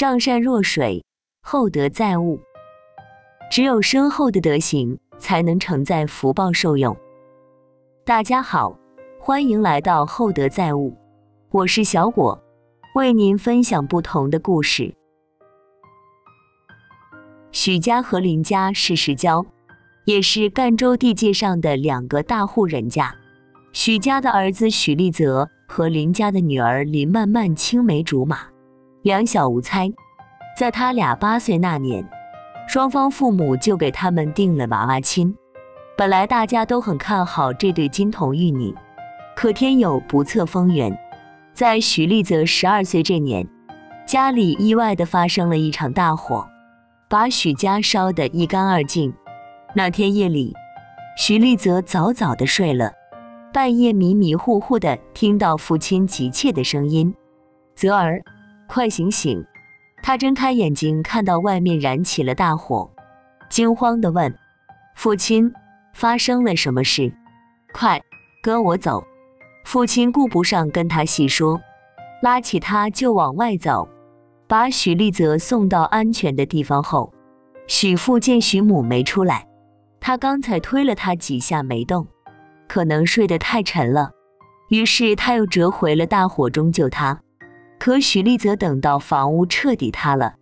上善若水，厚德载物。只有深厚的德行，才能承载福报受用。大家好，欢迎来到厚德载物，我是小果，为您分享不同的故事。许家和林家是世交，也是赣州地界上的两个大户人家。许家的儿子许立泽和林家的女儿林曼曼青梅竹马，两小无猜。在他俩八岁那年，双方父母就给他们定了娃娃亲。本来大家都很看好这对金童玉女，可天有不测风云，在许立泽十二岁这年，家里意外的发生了一场大火。把许家烧得一干二净。那天夜里，许立泽早早的睡了，半夜迷迷糊糊的听到父亲急切的声音：“泽儿，快醒醒！”他睁开眼睛，看到外面燃起了大火，惊慌的问：“父亲，发生了什么事？快跟我走！”父亲顾不上跟他细说，拉起他就往外走。把许立泽送到安全的地方后，许父见许母没出来，他刚才推了他几下没动，可能睡得太沉了，于是他又折回了大火中救他。可许立泽等到房屋彻底塌了，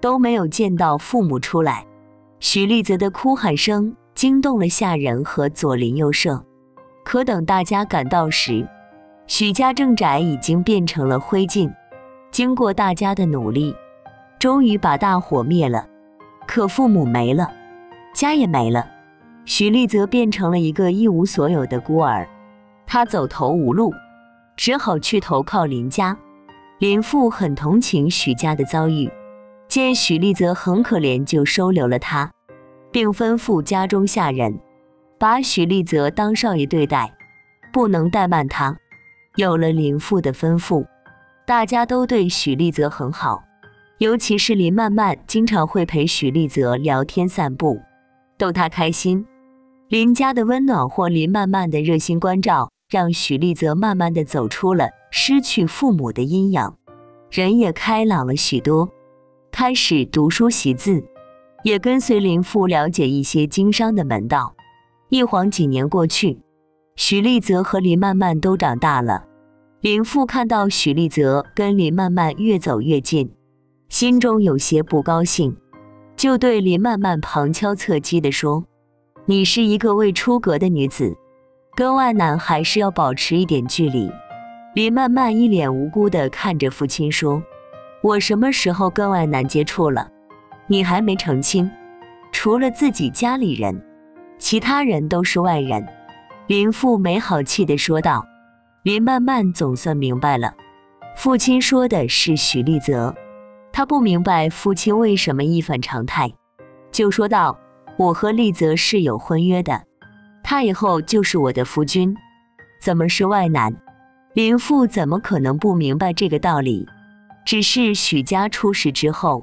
都没有见到父母出来。许立泽的哭喊声惊动了下人和左邻右舍，可等大家赶到时，许家正宅已经变成了灰烬。经过大家的努力，终于把大火灭了。可父母没了，家也没了，许立则变成了一个一无所有的孤儿。他走投无路，只好去投靠林家。林父很同情许家的遭遇，见许立泽很可怜，就收留了他，并吩咐家中下人把许立泽当少爷对待，不能怠慢他。有了林父的吩咐。大家都对许立泽很好，尤其是林曼曼，经常会陪许立泽聊天散步，逗他开心。林家的温暖或林曼曼的热心关照，让许立泽慢慢的走出了失去父母的阴影，人也开朗了许多，开始读书习字，也跟随林父了解一些经商的门道。一晃几年过去，许立泽和林曼曼都长大了。林父看到许立泽跟林曼曼越走越近，心中有些不高兴，就对林曼曼旁敲侧击地说：“你是一个未出阁的女子，跟外男还是要保持一点距离。”林曼曼一脸无辜地看着父亲说：“我什么时候跟外男接触了？你还没成亲，除了自己家里人，其他人都是外人。”林父没好气地说道。林曼曼总算明白了，父亲说的是许立泽。他不明白父亲为什么一反常态，就说道：“我和立泽是有婚约的，他以后就是我的夫君，怎么是外男？”林父怎么可能不明白这个道理？只是许家出事之后，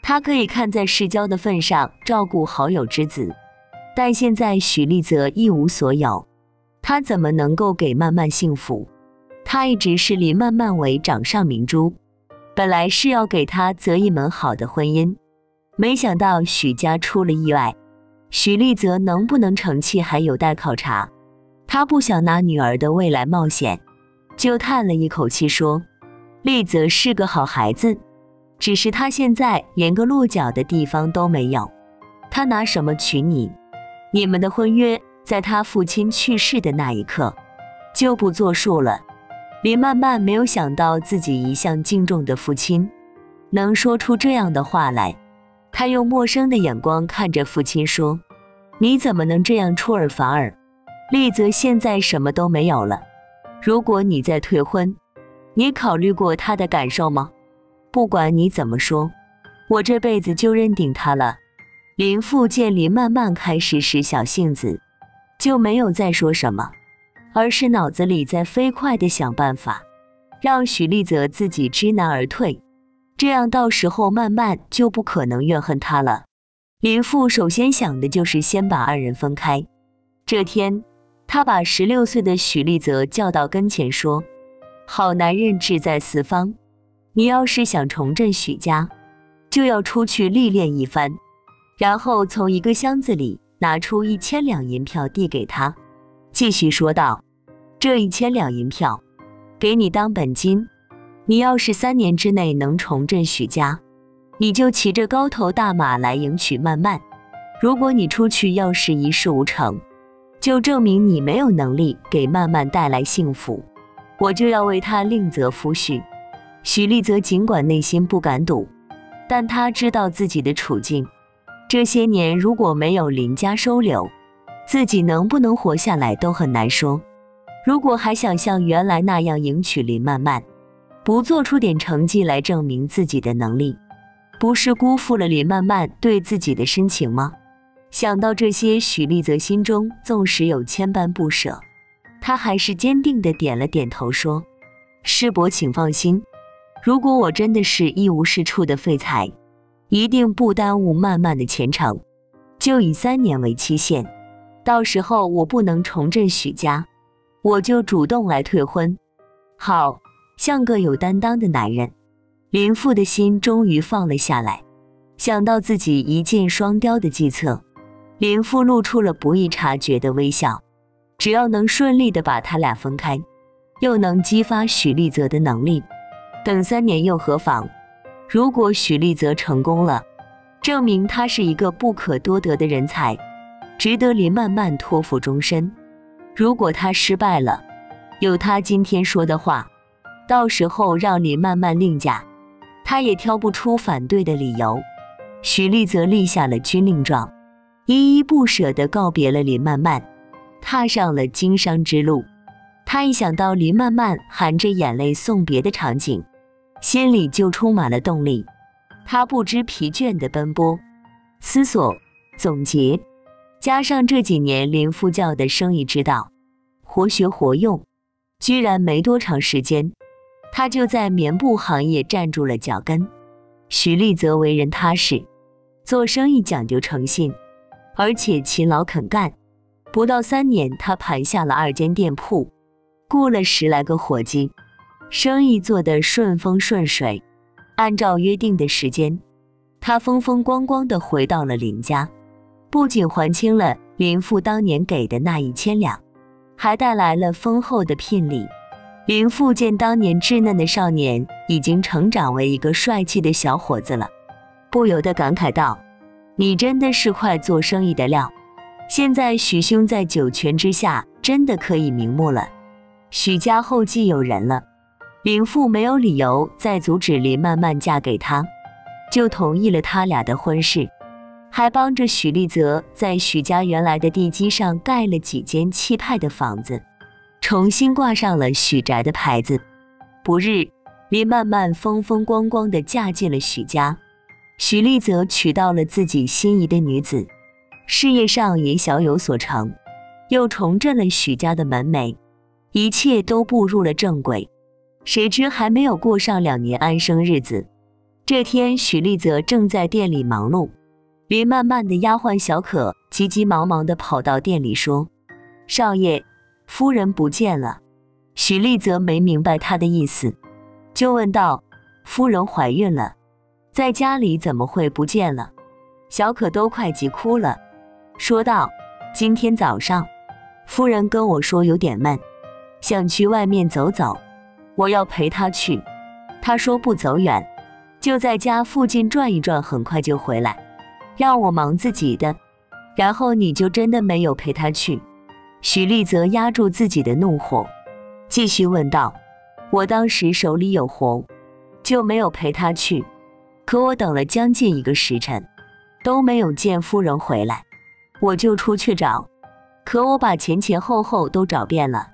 他可以看在世交的份上照顾好友之子，但现在许立泽一无所有。他怎么能够给曼曼幸福？他一直视林曼曼为掌上明珠，本来是要给他择一门好的婚姻，没想到许家出了意外，许立泽能不能成器还有待考察。他不想拿女儿的未来冒险，就叹了一口气说：“丽泽是个好孩子，只是他现在连个落脚的地方都没有，他拿什么娶你？你们的婚约。”在他父亲去世的那一刻，就不作数了。林曼曼没有想到自己一向敬重的父亲能说出这样的话来，他用陌生的眼光看着父亲说：“你怎么能这样出尔反尔？丽泽现在什么都没有了，如果你再退婚，你考虑过他的感受吗？不管你怎么说，我这辈子就认定他了。”林父见林曼曼开始使小性子。就没有再说什么，而是脑子里在飞快地想办法，让许立泽自己知难而退，这样到时候慢慢就不可能怨恨他了。林父首先想的就是先把二人分开。这天，他把十六岁的许立泽叫到跟前说：“好男人志在四方，你要是想重振许家，就要出去历练一番。”然后从一个箱子里拿出一千两银票递给他，继续说道：“这一千两银票，给你当本金。你要是三年之内能重振许家，你就骑着高头大马来迎娶曼曼。如果你出去要是一事无成，就证明你没有能力给曼曼带来幸福，我就要为他另择夫婿。”许丽泽尽管内心不敢赌，但他知道自己的处境。这些年如果没有林家收留，自己能不能活下来都很难说。如果还想像原来那样迎娶林曼曼，不做出点成绩来证明自己的能力，不是辜负了林曼曼对自己的深情吗？想到这些，许丽泽心中纵使有千般不舍，他还是坚定的点了点头，说：“师伯，请放心，如果我真的是一无是处的废材。”一定不耽误曼曼的前程，就以三年为期限，到时候我不能重振许家，我就主动来退婚。好像个有担当的男人，林父的心终于放了下来。想到自己一箭双雕的计策，林父露出了不易察觉的微笑。只要能顺利的把他俩分开，又能激发许立泽的能力，等三年又何妨？如果许立泽成功了，证明他是一个不可多得的人才，值得林曼曼托付终身。如果他失败了，有他今天说的话，到时候让林曼曼另嫁，他也挑不出反对的理由。许立泽立下了军令状，依依不舍地告别了林曼曼，踏上了经商之路。他一想到林曼曼含着眼泪送别的场景，心里就充满了动力，他不知疲倦地奔波、思索、总结，加上这几年林父教的生意之道，活学活用，居然没多长时间，他就在棉布行业站住了脚跟。徐丽则为人踏实，做生意讲究诚信，而且勤劳肯干。不到三年，他盘下了二间店铺，雇了十来个伙计。生意做得顺风顺水，按照约定的时间，他风风光光地回到了林家，不仅还清了林父当年给的那一千两，还带来了丰厚的聘礼。林父见当年稚嫩的少年已经成长为一个帅气的小伙子了，不由得感慨道：“你真的是块做生意的料。现在许兄在九泉之下，真的可以瞑目了。许家后继有人了。”林父没有理由再阻止林曼曼嫁给他，就同意了他俩的婚事，还帮着许立泽在许家原来的地基上盖了几间气派的房子，重新挂上了许宅的牌子。不日，林曼曼风风光光地嫁进了许家，许立泽娶到了自己心仪的女子，事业上也小有所成，又重振了许家的门楣，一切都步入了正轨。谁知还没有过上两年安生日子，这天许立泽正在店里忙碌，林曼曼的丫鬟小可急急忙忙地跑到店里说：“少爷，夫人不见了。”许立泽没明白她的意思，就问道：“夫人怀孕了，在家里怎么会不见了？”小可都快急哭了，说道：“今天早上，夫人跟我说有点闷，想去外面走走。”我要陪她去，她说不走远，就在家附近转一转，很快就回来，让我忙自己的。然后你就真的没有陪她去？许立泽压住自己的怒火，继续问道：“我当时手里有活，就没有陪她去。可我等了将近一个时辰，都没有见夫人回来，我就出去找，可我把前前后后都找遍了，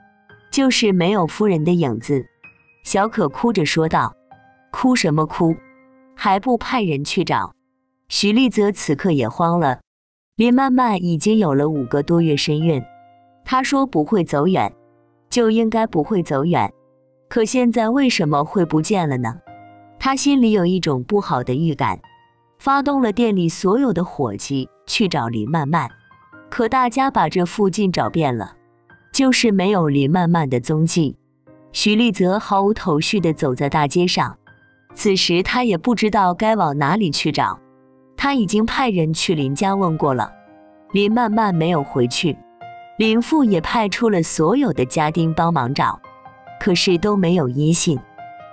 就是没有夫人的影子。”小可哭着说道：“哭什么哭？还不派人去找？”许立泽此刻也慌了。林曼曼已经有了五个多月身孕，她说不会走远，就应该不会走远。可现在为什么会不见了呢？他心里有一种不好的预感，发动了店里所有的伙计去找林曼曼。可大家把这附近找遍了，就是没有林曼曼的踪迹。徐丽泽毫无头绪地走在大街上，此时他也不知道该往哪里去找。他已经派人去林家问过了，林曼曼没有回去。林父也派出了所有的家丁帮忙找，可是都没有音信。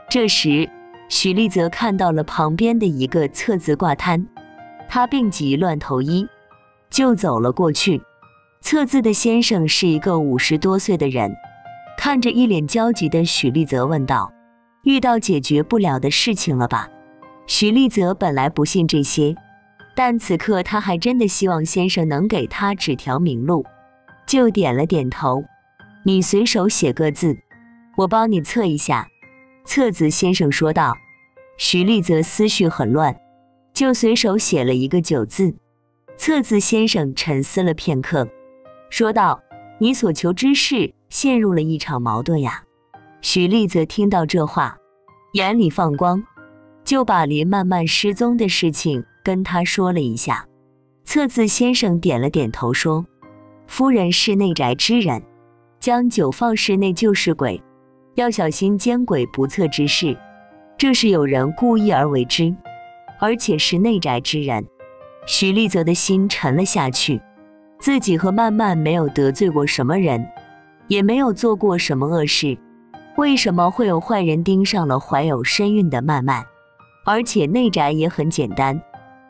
这时，许丽泽看到了旁边的一个册子挂摊，他病急乱投医，就走了过去。测字的先生是一个五十多岁的人，看着一脸焦急的许丽泽问道：“遇到解决不了的事情了吧？”许丽泽本来不信这些，但此刻他还真的希望先生能给他指条明路。就点了点头，你随手写个字，我帮你测一下。册子先生说道。徐丽则思绪很乱，就随手写了一个九字。测字先生沉思了片刻，说道：“你所求之事陷入了一场矛盾呀。”徐丽则听到这话，眼里放光，就把林曼曼失踪的事情跟他说了一下。测字先生点了点头，说。夫人是内宅之人，将酒放室内就是鬼，要小心奸鬼不测之事。这是有人故意而为之，而且是内宅之人。许立泽的心沉了下去，自己和曼曼没有得罪过什么人，也没有做过什么恶事，为什么会有坏人盯上了怀有身孕的曼曼？而且内宅也很简单，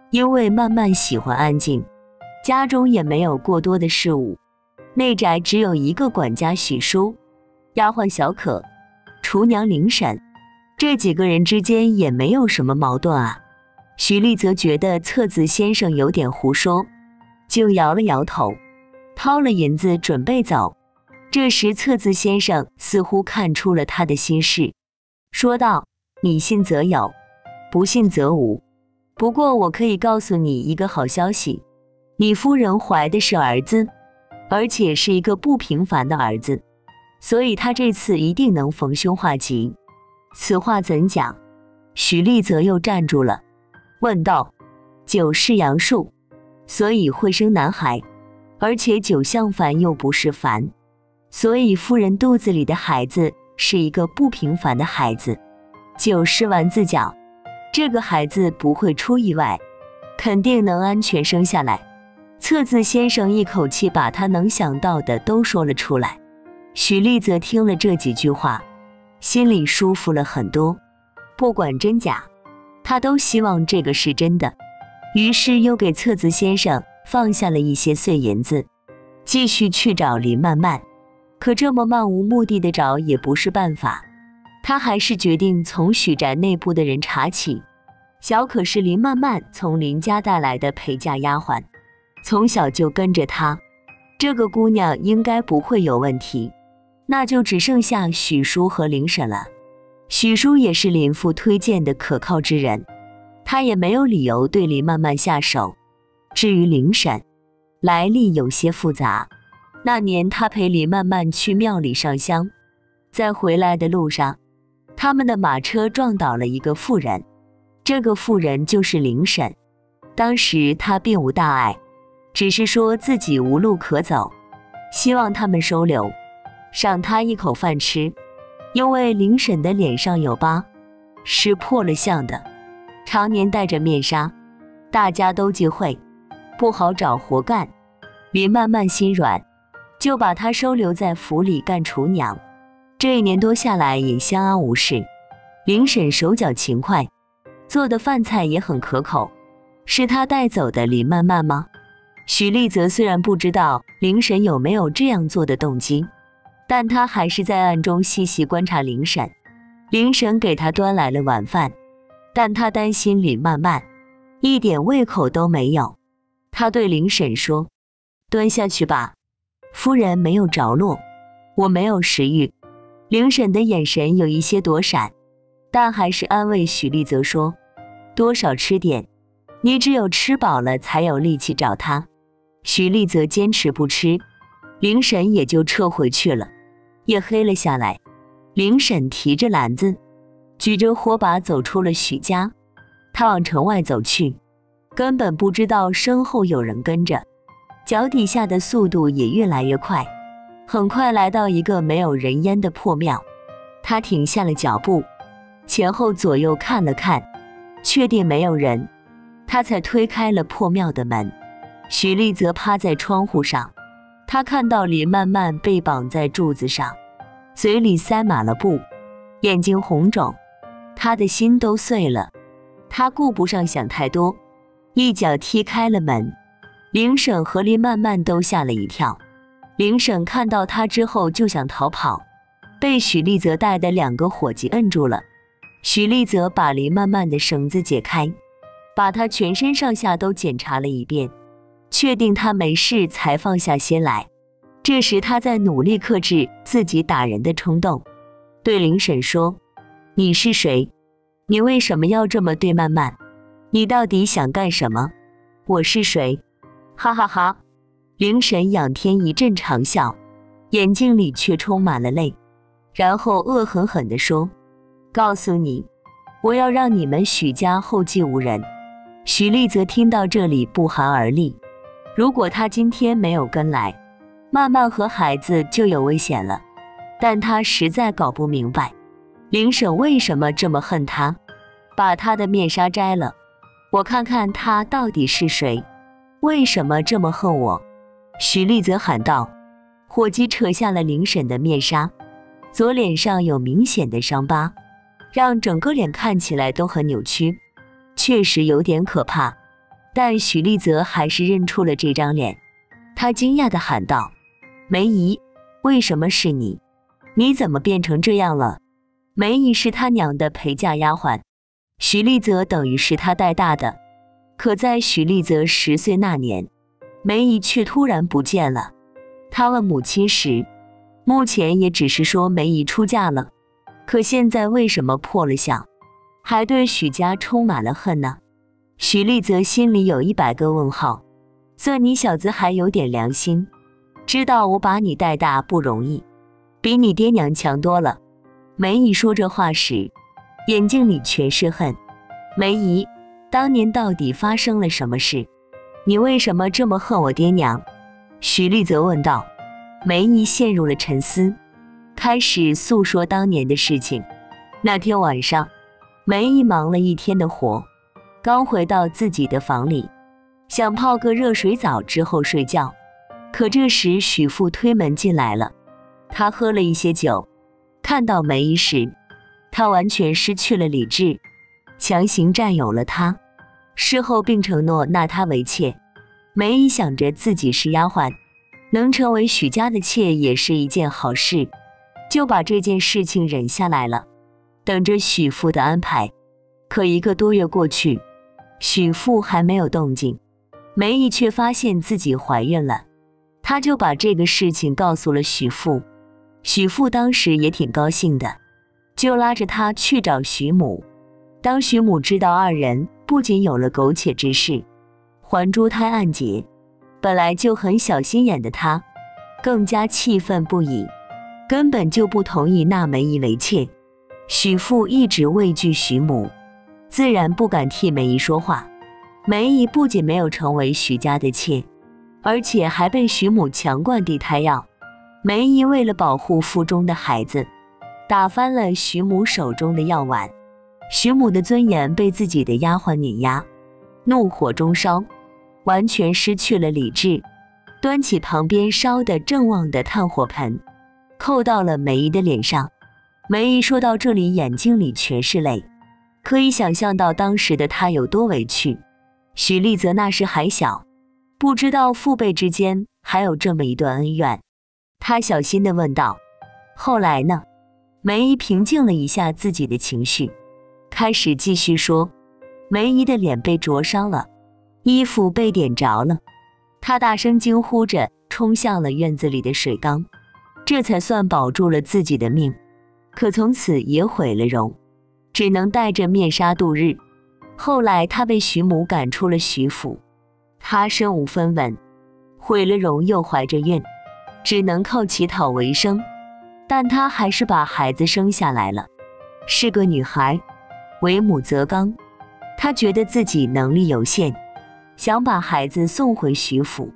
因为曼曼喜欢安静。家中也没有过多的事物，内宅只有一个管家许叔，丫鬟小可，厨娘林婶，这几个人之间也没有什么矛盾啊。徐丽则觉得册子先生有点胡说，就摇了摇头，掏了银子准备走。这时册子先生似乎看出了他的心事，说道：“你信则有，不信则无。不过我可以告诉你一个好消息。”你夫人怀的是儿子，而且是一个不平凡的儿子，所以他这次一定能逢凶化吉。此话怎讲？许立则又站住了，问道：“九是阳数，所以会生男孩，而且九相凡又不是凡，所以夫人肚子里的孩子是一个不平凡的孩子。九是丸子角，这个孩子不会出意外，肯定能安全生下来。”测字先生一口气把他能想到的都说了出来。许丽则听了这几句话，心里舒服了很多。不管真假，他都希望这个是真的。于是又给册子先生放下了一些碎银子，继续去找林曼曼。可这么漫无目的的找也不是办法，他还是决定从许宅内部的人查起。小可是林曼曼从林家带来的陪嫁丫鬟。从小就跟着他，这个姑娘应该不会有问题。那就只剩下许叔和林婶了。许叔也是林父推荐的可靠之人，他也没有理由对林曼曼下手。至于林婶，来历有些复杂。那年他陪林曼曼去庙里上香，在回来的路上，他们的马车撞倒了一个妇人，这个妇人就是林婶。当时他并无大碍。只是说自己无路可走，希望他们收留，赏他一口饭吃。因为林婶的脸上有疤，是破了相的，常年戴着面纱，大家都忌讳，不好找活干。林曼曼心软，就把她收留在府里干厨娘。这一年多下来也相安无事。林婶手脚勤快，做的饭菜也很可口。是她带走的林曼曼吗？许丽泽虽然不知道林婶有没有这样做的动机，但他还是在暗中细细观察林婶。林婶给他端来了晚饭，但他担心林曼曼一点胃口都没有。他对林婶说：“端下去吧，夫人没有着落，我没有食欲。”林婶的眼神有一些躲闪，但还是安慰许丽泽说：“多少吃点，你只有吃饱了才有力气找他。”许丽则坚持不吃，林婶也就撤回去了。夜黑了下来，林婶提着篮子，举着火把走出了许家。她往城外走去，根本不知道身后有人跟着，脚底下的速度也越来越快。很快来到一个没有人烟的破庙，她停下了脚步，前后左右看了看，确定没有人，他才推开了破庙的门。许丽则趴在窗户上，他看到林曼曼被绑在柱子上，嘴里塞满了布，眼睛红肿，他的心都碎了。他顾不上想太多，一脚踢开了门。林婶和林曼曼都吓了一跳。林婶看到他之后就想逃跑，被许丽泽带的两个伙计摁住了。许丽泽把林曼曼的绳子解开，把她全身上下都检查了一遍，确定他没事才放下心来。这时他在努力克制自己打人的冲动，对林婶说：“你是谁？你为什么要这么对曼曼？你到底想干什么？我是谁？”哈哈哈！灵神仰天一阵长笑，眼睛里却充满了泪，然后恶狠狠地说：“告诉你，我要让你们许家后继无人。”许丽则听到这里不寒而栗。如果他今天没有跟来，曼曼和孩子就有危险了。但他实在搞不明白，林婶为什么这么恨他。把他的面纱摘了，我看看他到底是谁，为什么这么恨我。许丽则喊道：“伙计，扯下了林婶的面纱，左脸上有明显的伤疤，让整个脸看起来都很扭曲，确实有点可怕。但许丽泽还是认出了这张脸，他惊讶地喊道：‘梅姨，为什么是你？你怎么变成这样了？’梅姨是他娘的陪嫁丫鬟，许丽泽等于是他带大的。可在许丽泽十岁那年。”梅姨却突然不见了。他问母亲时，目前也只是说梅姨出嫁了。可现在为什么破了相，还对许家充满了恨呢？许丽泽心里有一百个问号。算你小子还有点良心，知道我把你带大不容易，比你爹娘强多了。梅姨说这话时，眼睛里全是恨。梅姨，当年到底发生了什么事？你为什么这么恨我爹娘？许丽泽问道。梅姨陷入了沉思，开始诉说当年的事情。那天晚上，梅姨忙了一天的活，刚回到自己的房里，想泡个热水澡之后睡觉。可这时许父推门进来了，他喝了一些酒，看到梅姨时，他完全失去了理智，强行占有了她。事后并承诺纳她为妾，梅姨想着自己是丫鬟，能成为许家的妾也是一件好事，就把这件事情忍下来了，等着许父的安排。可一个多月过去，许父还没有动静，梅姨却发现自己怀孕了，她就把这个事情告诉了许父。许父当时也挺高兴的，就拉着她去找许母。当许母知道二人不仅有了苟且之事，还珠胎暗结，本来就很小心眼的她，更加气愤不已，根本就不同意纳梅姨为妾。许父一直畏惧许母，自然不敢替梅姨说话。梅姨不仅没有成为徐家的妾，而且还被徐母强灌地胎药。梅姨为了保护腹中的孩子，打翻了徐母手中的药碗。徐母的尊严被自己的丫鬟碾压，怒火中烧，完全失去了理智，端起旁边烧得正旺的炭火盆，扣到了梅姨的脸上。梅姨说到这里，眼睛里全是泪，可以想象到当时的他有多委屈。许丽则那时还小，不知道父辈之间还有这么一段恩怨，他小心地问道：“后来呢？”梅姨平静了一下自己的情绪。开始继续说，梅姨的脸被灼伤了，衣服被点着了，她大声惊呼着冲向了院子里的水缸，这才算保住了自己的命。可从此也毁了容，只能戴着面纱度日。后来她被徐母赶出了徐府，她身无分文，毁了容又怀着孕，只能靠乞讨为生。但她还是把孩子生下来了，是个女孩。为母则刚，她觉得自己能力有限，想把孩子送回徐府，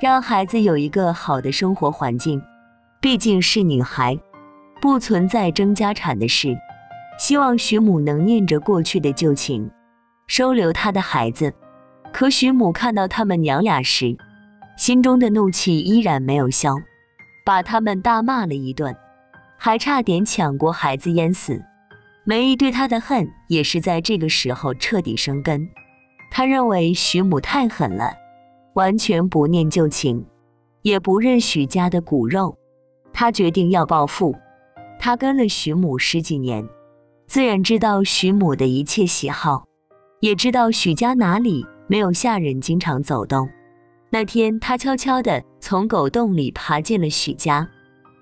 让孩子有一个好的生活环境。毕竟是女孩，不存在争家产的事。希望徐母能念着过去的旧情，收留他的孩子。可徐母看到他们娘俩时，心中的怒气依然没有消，把他们大骂了一顿，还差点抢过孩子淹死。梅姨对他的恨也是在这个时候彻底生根。他认为徐母太狠了，完全不念旧情，也不认许家的骨肉。他决定要报复。他跟了徐母十几年，自然知道徐母的一切喜好，也知道许家哪里没有下人经常走动。那天，他悄悄地从狗洞里爬进了许家，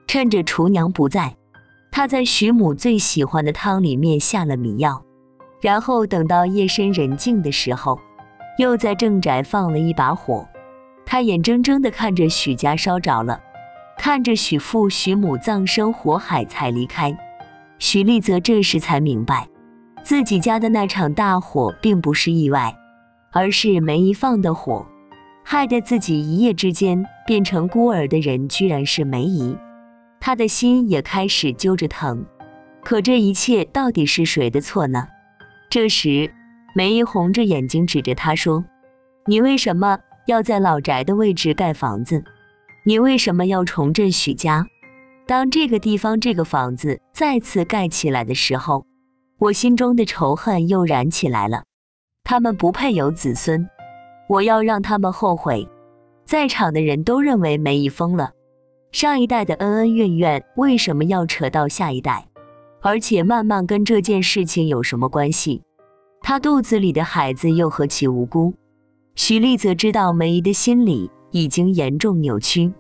趁着厨娘不在，他在徐母最喜欢的汤里面下了迷药，然后等到夜深人静的时候，又在正宅放了一把火。他眼睁睁地看着许家烧着了。看着许父许母葬身火海才离开，许丽泽这时才明白，自己家的那场大火并不是意外，而是梅姨放的火，害得自己一夜之间变成孤儿的人居然是梅姨，他的心也开始揪着疼。可这一切到底是谁的错呢？这时，梅姨红着眼睛指着他说：“你为什么要在老宅的位置盖房子？”你为什么要重振许家？当这个地方、这个房子再次盖起来的时候，我心中的仇恨又燃起来了。他们不配有子孙，我要让他们后悔。在场的人都认为梅姨疯了。上一代的恩恩怨怨为什么要扯到下一代？而且慢慢跟这件事情有什么关系？她肚子里的孩子又何其无辜？许丽则知道梅姨的心理。已经严重扭曲，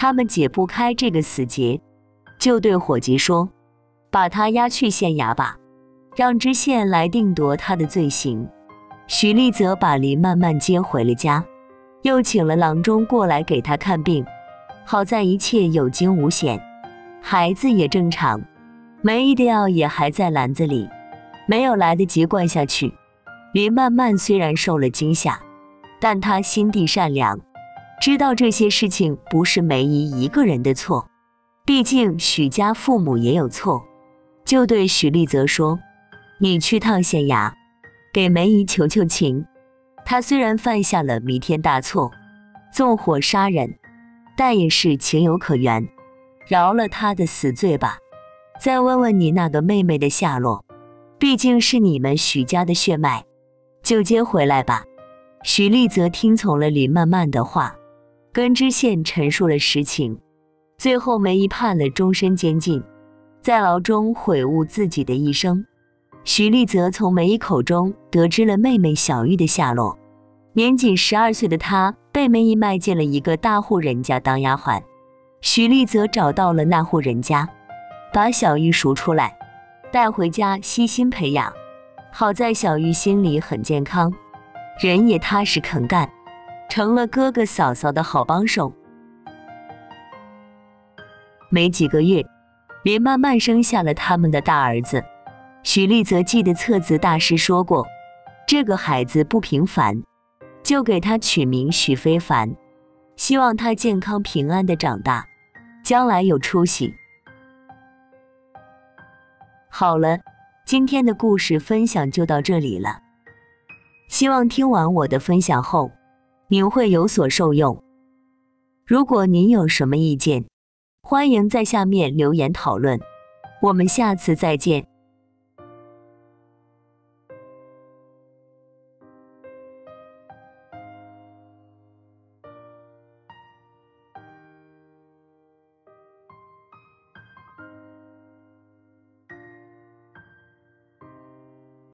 他们解不开这个死结，就对伙计说：“把他押去县衙吧，让知县来定夺他的罪行。”许丽则把林曼曼接回了家，又请了郎中过来给他看病。好在一切有惊无险，孩子也正常，梅姨的药也还在篮子里，没有来得及灌下去。林曼曼虽然受了惊吓，但她心地善良。知道这些事情不是梅姨一个人的错，毕竟许家父母也有错，就对许丽泽说：“你去趟县衙，给梅姨求求情。她虽然犯下了弥天大错，纵火杀人，但也是情有可原，饶了她的死罪吧。再问问你那个妹妹的下落，毕竟是你们许家的血脉，就接回来吧。”许丽泽听从了林曼曼的话。跟知县陈述了实情，最后梅姨判了终身监禁，在牢中悔悟自己的一生。许丽则从梅姨口中得知了妹妹小玉的下落。年仅十二岁的她被梅姨卖进了一个大户人家当丫鬟。许丽则找到了那户人家，把小玉赎出来，带回家悉心培养。好在小玉心里很健康，人也踏实肯干。成了哥哥嫂嫂的好帮手。没几个月，林曼曼生下了他们的大儿子。许丽则记得册子大师说过，这个孩子不平凡，就给他取名许非凡，希望他健康平安的长大，将来有出息。好了，今天的故事分享就到这里了。希望听完我的分享后。您会有所受用。如果您有什么意见，欢迎在下面留言讨论。我们下次再见。